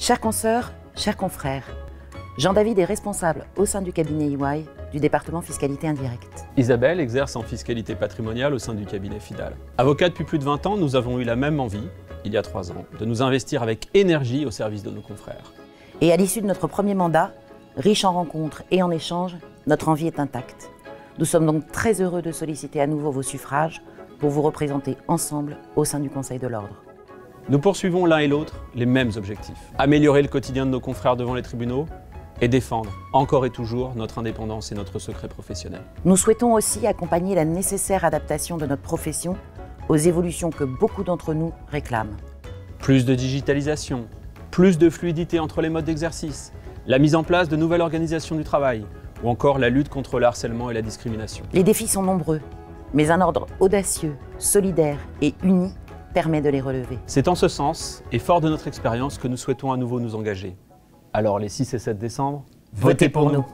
Chers consoeurs, chers confrères, Jean-David est responsable au sein du cabinet EY du département fiscalité indirecte. Isabelle exerce en fiscalité patrimoniale au sein du cabinet FIDAL. Avocat depuis plus de 20 ans, nous avons eu la même envie, il y a trois ans, de nous investir avec énergie au service de nos confrères. Et à l'issue de notre premier mandat, riche en rencontres et en échanges, notre envie est intacte. Nous sommes donc très heureux de solliciter à nouveau vos suffrages pour vous représenter ensemble au sein du Conseil de l'Ordre. Nous poursuivons l'un et l'autre les mêmes objectifs. Améliorer le quotidien de nos confrères devant les tribunaux et défendre encore et toujours notre indépendance et notre secret professionnel. Nous souhaitons aussi accompagner la nécessaire adaptation de notre profession aux évolutions que beaucoup d'entre nous réclament. Plus de digitalisation, plus de fluidité entre les modes d'exercice, la mise en place de nouvelles organisations du travail, ou encore la lutte contre le harcèlement et la discrimination. Les défis sont nombreux, mais un ordre audacieux, solidaire et uni permet de les relever. C'est en ce sens, et fort de notre expérience, que nous souhaitons à nouveau nous engager. Alors les 6 et 7 décembre, Votez pour nous.